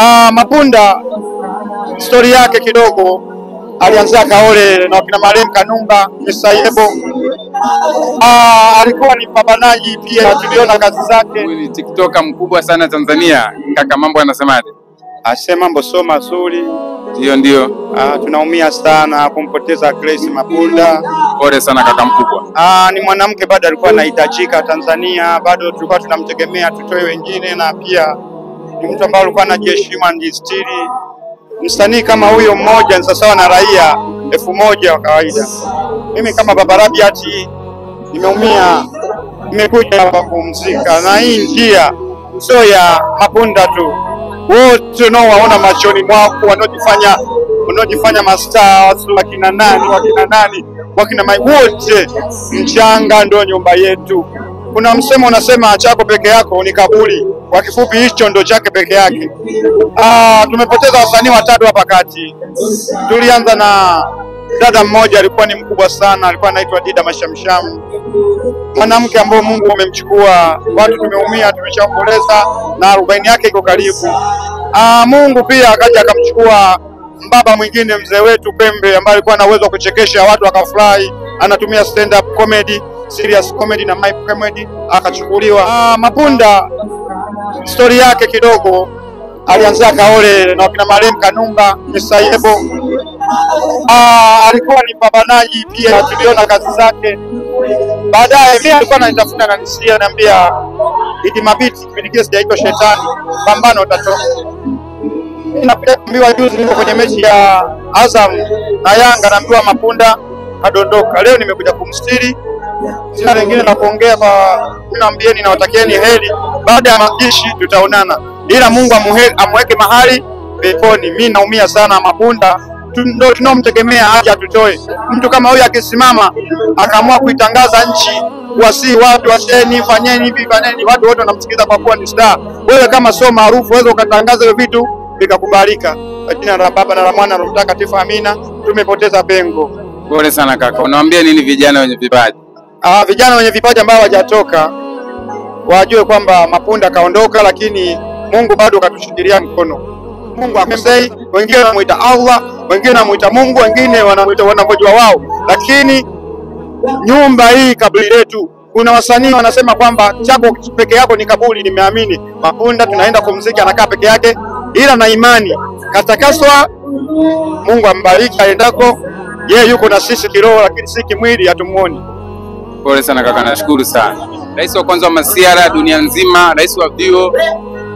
Ah, Mapunda stori yake kidogo alianza Kaole na wakina marehemu Kanumba Misayebo. Ah, alikuwa ni mpambanaji pia, tuliona kazi zake. Ni tiktoka mkubwa sana Tanzania. Kaka, mambo anasemaje? Ase mambo sio mazuri. Ndio, ndio, Ah, tunaumia sana kumpoteza Grace Mapunda. pole sana kaka mkubwa. Ah, ni mwanamke bado alikuwa anahitajika Tanzania, bado tulikuwa tunamtegemea tutoe wengine, na pia ni mtu ambaye alikuwa anajiheshima, anajistiri. Msanii kama huyo mmoja ni sawasawa na raia elfu moja wa kawaida. Mimi kama Baba Rabiati nimeumia, nimekuja hapa kumzika, na hii njia sio ya Mapunda tu, wote unaowaona machoni mwako wanaojifanya wanaojifanya mastaa, watu wakina nani wakina nani wakina mai, wote mchanga ndio nyumba yetu. Kuna msemo unasema chako peke yako ni kaburi, kwa kifupi hicho ndo chake peke yake. Ah, tumepoteza wasanii watatu hapa kati. Tulianza na dada mmoja alikuwa ni mkubwa sana, alikuwa anaitwa Dida Mashamsham, mwanamke ambaye Mungu amemchukua. Watu tumeumia, tumeshaomboleza na arobaini yake iko karibu. Ah, Mungu pia akaja akamchukua mbaba mwingine, mzee wetu Pembe, ambaye alikuwa na uwezo wa kuchekesha watu akafurahi, anatumia stand up comedy, serious comedy na my comedy, akachukuliwa. Ah, Mapunda stori yake kidogo alianzia Kaole na wakina marehemu Kanumba Misayebo. Ah, alikuwa ni pambanaji pia, tuliona kazi zake. Baadaye mimi alikuwa ananitafuta na nisia, naambia Idi Mabiti, kipindi kile sijaitwa shetani, pambano utatoka. Naambiwa juzi, niko kwenye mechi ya Azam na Yanga, naambiwa Mapunda kadondoka. Leo nimekuja kumstiri, sina lingine la kuongea kwa naambieni, nawatakieni heri. Baada ya majishi tutaonana, ila Mungu amweke mahali peponi. Mi naumia sana, Mapunda ndo tunaomtegemea aje atutoe. Mtu kama huyu akisimama akaamua kuitangaza nchi, wasi watu waseni, fanyeni hivi, fanyeni, watu wote wanamsikiliza kwa kuwa ni star. Wewe kama sio maarufu, wewe ukatangaza hivyo vitu vikakubalika. Kwa jina la Baba na la Mwana na Mtakatifu, amina. Tumepoteza pengo. Pole sana kaka. Unawaambia nini vijana wenye vipaji? Ah, vijana wenye vipaji ambao hawajatoka wajue kwamba Mapunda kaondoka, lakini Mungu bado katushikilia mkono. Mungu akusei, wengine wanamuita Allah, wengine wanamuita Mungu, wengine wanamuita wanamojua wao, lakini nyumba hii kaburi letu. Kuna wasanii wanasema kwamba chako peke yako ni kaburi. Nimeamini Mapunda tunaenda kumziki, anakaa peke yake, ila na imani katakaswa. Mungu ambariki aendako, yeye yuko na sisi kiroho, lakini si kimwili, hatumuoni. Pole sana kaka, nashukuru sana. Rais wa kwanza wa masiara dunia nzima, rais wa vio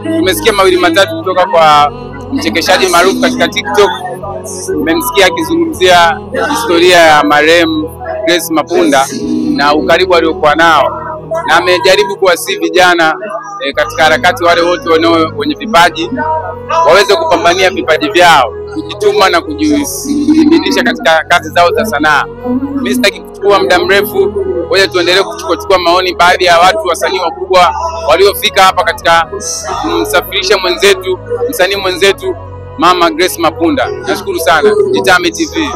Tumesikia mawili matatu kutoka kwa mchekeshaji maarufu katika TikTok. Mmemsikia akizungumzia historia ya marehemu Grace Mapunda na ukaribu aliokuwa nao, na amejaribu kuwasihi vijana e, katika harakati wale wote wenye vipaji waweze kupambania vipaji vyao, kujituma na kujibidisha katika kazi zao za sanaa. Mimi sitaki kuchukua muda mrefu, ngoja tuendelee kuchukua maoni baadhi ya watu wasanii wakubwa waliofika hapa katika kumsafirisha mwenzetu, msanii mwenzetu Mama Grace Mapunda. Nashukuru sana Jitame TV.